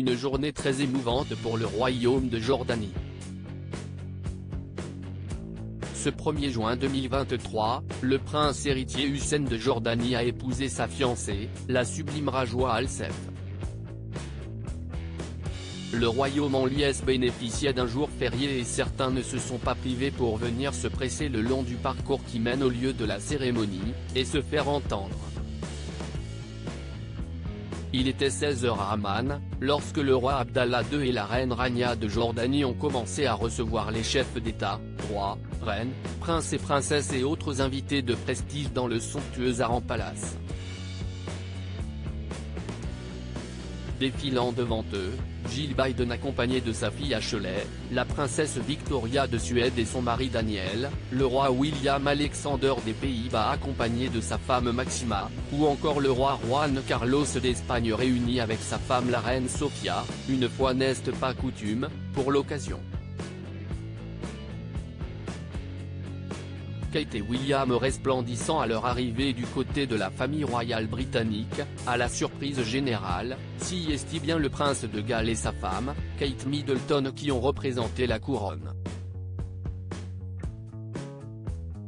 une journée très émouvante pour le royaume de Jordanie. Ce 1er juin 2023, le prince héritier Hussein de Jordanie a épousé sa fiancée, la sublime Rajwa Al-Sef. Le royaume en liesse bénéficiait d'un jour férié et certains ne se sont pas privés pour venir se presser le long du parcours qui mène au lieu de la cérémonie, et se faire entendre. Il était 16h à Amman, lorsque le roi Abdallah II et la reine Rania de Jordanie ont commencé à recevoir les chefs d'État, rois, reines, princes et princesses et autres invités de prestige dans le somptueux Aran Palace. Défilant devant eux, Jill Biden accompagné de sa fille Ashley, la princesse Victoria de Suède et son mari Daniel, le roi William Alexander des Pays-Bas accompagné de sa femme Maxima, ou encore le roi Juan Carlos d'Espagne réuni avec sa femme la reine Sofia, une fois n'est pas coutume, pour l'occasion. Kate et William resplendissant à leur arrivée du côté de la famille royale britannique, à la surprise générale, si est bien le prince de Galles et sa femme, Kate Middleton qui ont représenté la couronne.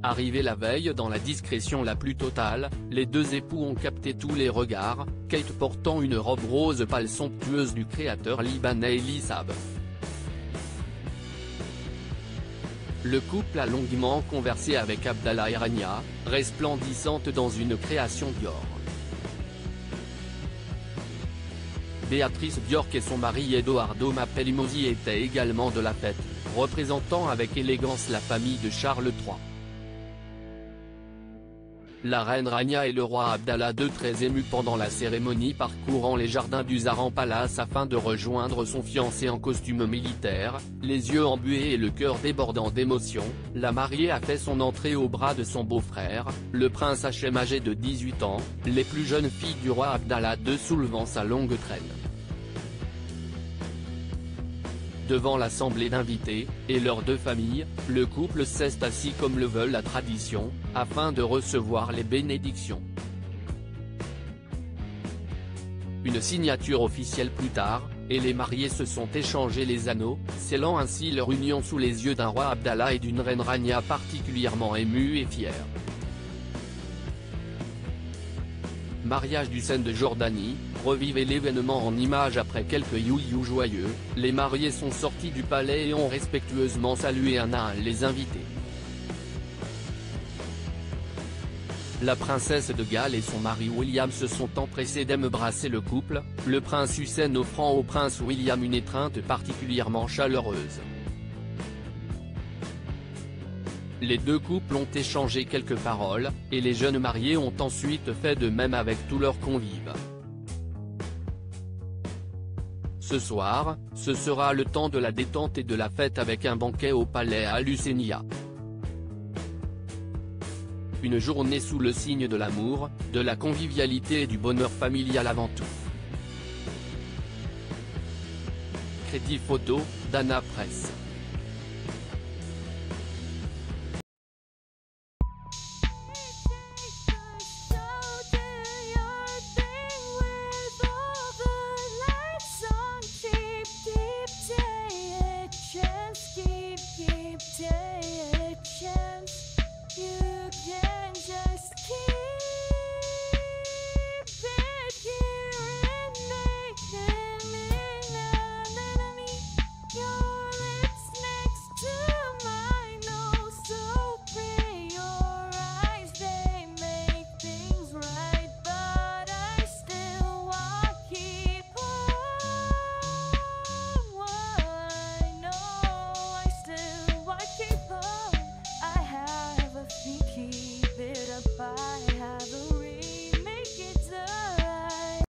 Arrivés la veille dans la discrétion la plus totale, les deux époux ont capté tous les regards, Kate portant une robe rose pâle somptueuse du créateur libanais Elisab. Le couple a longuement conversé avec Abdallah et resplendissante dans une création Dior. Béatrice Bjork et son mari Edoardo Mapellimosi étaient également de la fête, représentant avec élégance la famille de Charles III. La reine Rania et le roi Abdallah II très émus pendant la cérémonie parcourant les jardins du Zaran Palace afin de rejoindre son fiancé en costume militaire, les yeux embués et le cœur débordant d'émotion, la mariée a fait son entrée au bras de son beau-frère, le prince Hachem âgé de 18 ans, les plus jeunes filles du roi Abdallah II soulevant sa longue traîne. Devant l'assemblée d'invités, et leurs deux familles, le couple s'est assis comme le veut la tradition, afin de recevoir les bénédictions. Une signature officielle plus tard, et les mariés se sont échangés les anneaux, scellant ainsi leur union sous les yeux d'un roi Abdallah et d'une reine Rania particulièrement émue et fière. Mariage du Seine de Jordanie, revivez l'événement en images après quelques you-you joyeux, les mariés sont sortis du palais et ont respectueusement salué un à un les invités. La princesse de Galles et son mari William se sont empressés d'embrasser le couple, le prince Hussein offrant au prince William une étreinte particulièrement chaleureuse. Les deux couples ont échangé quelques paroles, et les jeunes mariés ont ensuite fait de même avec tous leurs convives. Ce soir, ce sera le temps de la détente et de la fête avec un banquet au palais à Lucénia. Une journée sous le signe de l'amour, de la convivialité et du bonheur familial avant tout. Crédit photo, Dana Presse